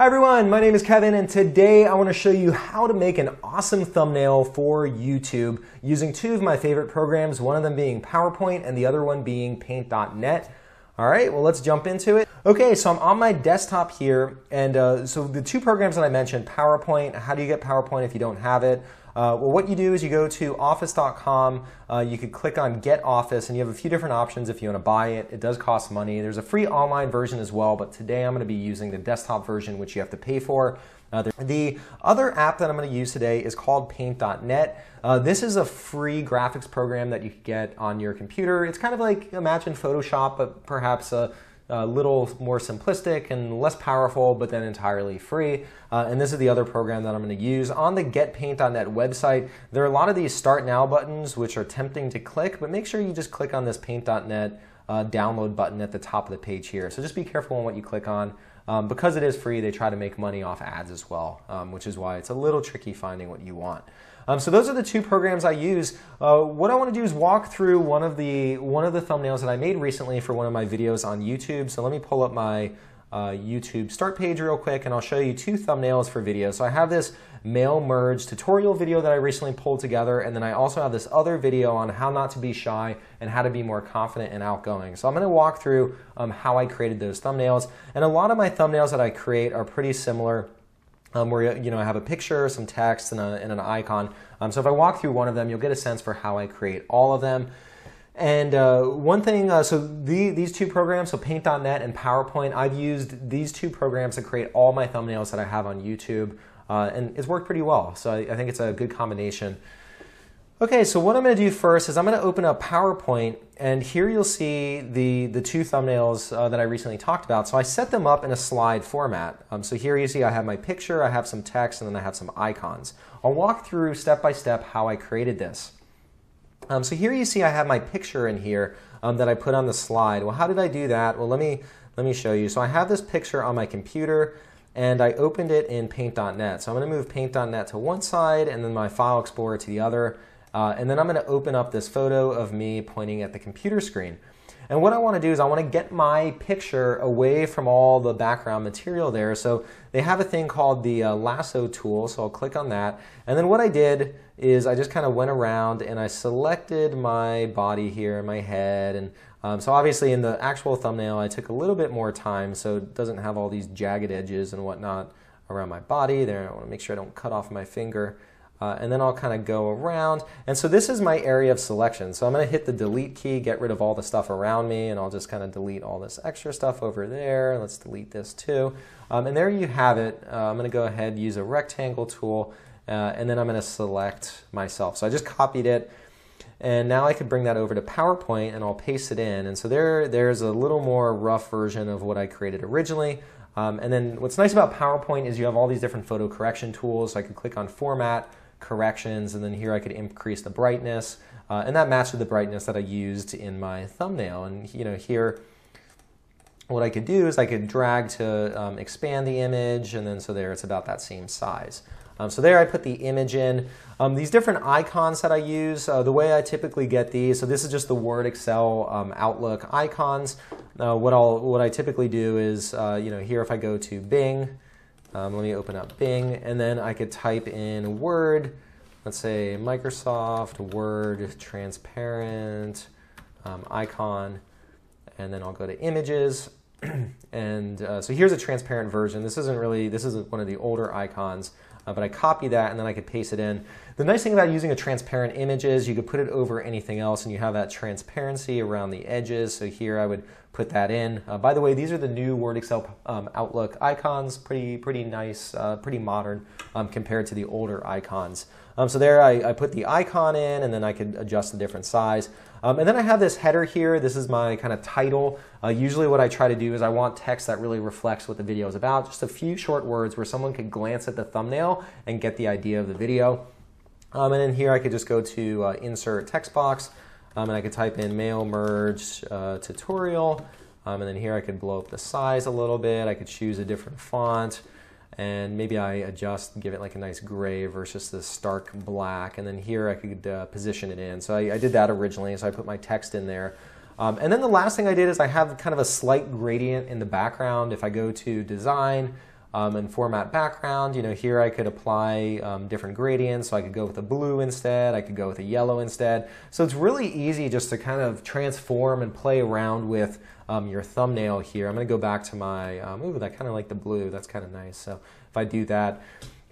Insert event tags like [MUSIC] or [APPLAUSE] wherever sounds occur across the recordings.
Hi everyone, my name is Kevin and today I want to show you how to make an awesome thumbnail for YouTube using two of my favorite programs, one of them being PowerPoint and the other one being Paint.net. All right, well let's jump into it. Okay, so I'm on my desktop here and uh, so the two programs that I mentioned, PowerPoint, how do you get PowerPoint if you don't have it? Uh, well, what you do is you go to office.com, uh, you could click on Get Office, and you have a few different options if you want to buy it. It does cost money. There's a free online version as well, but today I'm going to be using the desktop version, which you have to pay for. Uh, the other app that I'm going to use today is called Paint.net. Uh, this is a free graphics program that you can get on your computer. It's kind of like imagine Photoshop, but perhaps a a little more simplistic and less powerful, but then entirely free. Uh, and this is the other program that I'm going to use. On the getpaint.net website, there are a lot of these Start Now buttons, which are tempting to click, but make sure you just click on this paint.net uh, download button at the top of the page here. So just be careful on what you click on. Um, because it is free, they try to make money off ads as well, um, which is why it's a little tricky finding what you want. Um, so those are the two programs I use. Uh, what I want to do is walk through one of the one of the thumbnails that I made recently for one of my videos on YouTube. So let me pull up my uh, YouTube start page real quick and I'll show you two thumbnails for videos. So I have this mail merge tutorial video that I recently pulled together and then I also have this other video on how not to be shy and how to be more confident and outgoing. So I'm going to walk through um, how I created those thumbnails and a lot of my thumbnails that I create are pretty similar um, where you know I have a picture, some text, and, a, and an icon. Um, so if I walk through one of them, you'll get a sense for how I create all of them. And uh, one thing, uh, so the, these two programs, so Paint.net and PowerPoint, I've used these two programs to create all my thumbnails that I have on YouTube, uh, and it's worked pretty well. So I, I think it's a good combination. Okay, so what I'm going to do first is I'm going to open up PowerPoint, and here you'll see the, the two thumbnails uh, that I recently talked about. So I set them up in a slide format. Um, so here you see I have my picture, I have some text, and then I have some icons. I'll walk through step by step how I created this. Um, so here you see I have my picture in here um, that I put on the slide. Well, how did I do that? Well, let me, let me show you. So I have this picture on my computer, and I opened it in Paint.net. So I'm going to move Paint.net to one side, and then my File Explorer to the other. Uh, and then I'm going to open up this photo of me pointing at the computer screen. And what I want to do is I want to get my picture away from all the background material there. So they have a thing called the uh, lasso tool, so I'll click on that. And then what I did is I just kind of went around and I selected my body here, and my head. And um, so obviously in the actual thumbnail, I took a little bit more time so it doesn't have all these jagged edges and whatnot around my body there. I want to make sure I don't cut off my finger. Uh, and then I'll kind of go around. And so this is my area of selection. So I'm going to hit the delete key, get rid of all the stuff around me, and I'll just kind of delete all this extra stuff over there. Let's delete this too. Um, and there you have it. Uh, I'm going to go ahead use a rectangle tool, uh, and then I'm going to select myself. So I just copied it. And now I could bring that over to PowerPoint and I'll paste it in. And so there, there's a little more rough version of what I created originally. Um, and then what's nice about PowerPoint is you have all these different photo correction tools. So I can click on Format, corrections, and then here I could increase the brightness, uh, and that matched the brightness that I used in my thumbnail. And you know here, what I could do is I could drag to um, expand the image, and then so there it's about that same size. Um, so there I put the image in. Um, these different icons that I use, uh, the way I typically get these, so this is just the Word, Excel, um, Outlook icons. Uh, what, I'll, what I typically do is, uh, you know, here if I go to Bing, um, let me open up Bing, and then I could type in Word, let's say Microsoft Word transparent um, icon, and then I'll go to images. [CLEARS THROAT] and uh, so here's a transparent version. This isn't really, this is one of the older icons, uh, but I copy that and then I could paste it in. The nice thing about using a transparent image is you could put it over anything else and you have that transparency around the edges. So here I would put that in. Uh, by the way, these are the new Word, Excel, um, Outlook icons. Pretty, pretty nice, uh, pretty modern um, compared to the older icons. Um, so there I, I, put the icon in and then I could adjust the different size. Um, and then I have this header here. This is my kind of title. Uh, usually what I try to do is I want text that really reflects what the video is about. Just a few short words where someone could glance at the thumbnail and get the idea of the video. Um, and then here I could just go to uh, insert text box um, and I could type in mail merge uh, tutorial. Um, and then here I could blow up the size a little bit. I could choose a different font and maybe I adjust, give it like a nice gray versus the stark black. And then here I could uh, position it in. So I, I, did that originally. So I put my text in there. Um, and then the last thing I did is I have kind of a slight gradient in the background. If I go to design, um, and format background. You know, here I could apply um, different gradients. So I could go with a blue instead. I could go with a yellow instead. So it's really easy just to kind of transform and play around with um, your thumbnail here. I'm going to go back to my, um, ooh, that kind of like the blue. That's kind of nice. So if I do that,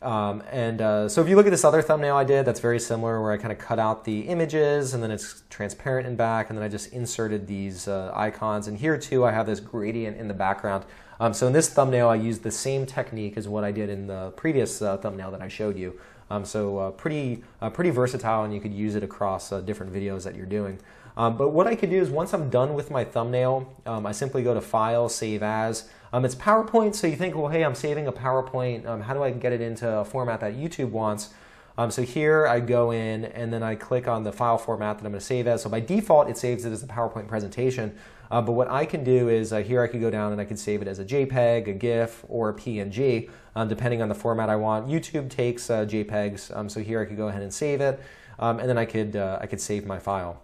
um, and uh, so if you look at this other thumbnail I did, that's very similar where I kind of cut out the images and then it's transparent in back and then I just inserted these uh, icons. And here too, I have this gradient in the background. Um, so in this thumbnail, I used the same technique as what I did in the previous uh, thumbnail that I showed you. Um, so uh, pretty, uh, pretty versatile and you could use it across uh, different videos that you're doing. Um, but what I could do is once I'm done with my thumbnail, um, I simply go to File, Save As. Um, it's PowerPoint, so you think, well, hey, I'm saving a PowerPoint. Um, how do I get it into a format that YouTube wants? Um, so here I go in and then I click on the file format that I'm going to save as. So by default, it saves it as a PowerPoint presentation. Uh, but what I can do is uh, here I could go down and I could save it as a JPEG, a GIF, or a PNG, um, depending on the format I want. YouTube takes uh, JPEGs, um, so here I could go ahead and save it, um, and then I could uh, I could save my file.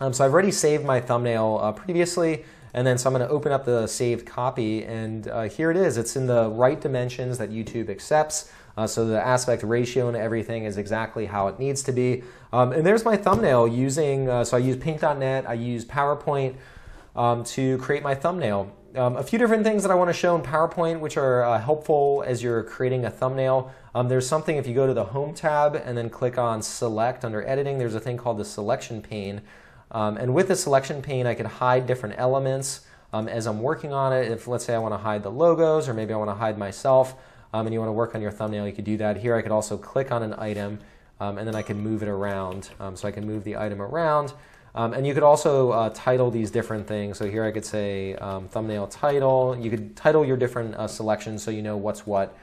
Um, so I've already saved my thumbnail uh, previously, and then so I'm going to open up the saved copy, and uh, here it is. It's in the right dimensions that YouTube accepts. Uh, so the aspect ratio and everything is exactly how it needs to be. Um, and there's my thumbnail using, uh, so I use Paint.net, I use PowerPoint um, to create my thumbnail. Um, a few different things that I want to show in PowerPoint which are uh, helpful as you're creating a thumbnail. Um, there's something if you go to the Home tab and then click on Select under Editing, there's a thing called the Selection pane. Um, and with the selection pane, I can hide different elements um, as I'm working on it. If let's say I want to hide the logos or maybe I want to hide myself um, and you want to work on your thumbnail, you could do that. Here I could also click on an item um, and then I can move it around. Um, so I can move the item around. Um, and you could also uh, title these different things. So here I could say thumbnail title. You could title your different uh, selections so you know what's what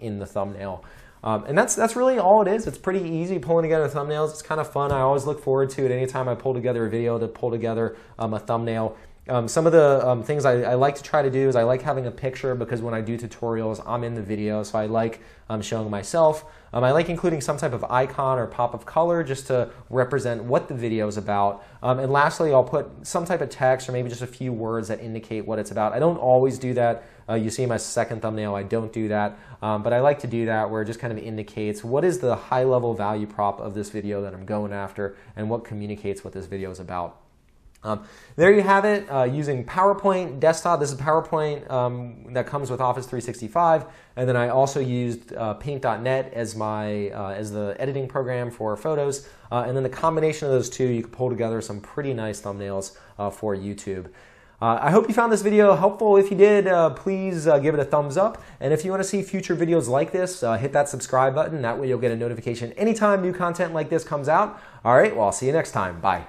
in the thumbnail. Um, and that's that's really all it is. It's pretty easy pulling together thumbnails. It's kind of fun. I always look forward to it anytime I pull together a video to pull together um, a thumbnail. Um, some of the um, things I, I, like to try to do is I like having a picture because when I do tutorials, I'm in the video, so I like um, showing myself. Um, I like including some type of icon or pop of color just to represent what the video is about. Um, and lastly, I'll put some type of text or maybe just a few words that indicate what it's about. I don't always do that. Uh, you see my second thumbnail, I don't do that, um, but I like to do that where it just kind of indicates what is the high level value prop of this video that I'm going after and what communicates what this video is about. Um, there you have it uh, using PowerPoint desktop. This is PowerPoint um, that comes with Office 365, and then I also used uh, Paint.net as my uh, as the editing program for photos. Uh, and then the combination of those two, you can pull together some pretty nice thumbnails uh, for YouTube. Uh, I hope you found this video helpful. If you did, please give it a thumbs up. And if you want to see future videos like this, hit that subscribe button. That way you'll get a notification anytime new content like this comes out. All right, well, I'll see you next time. Bye.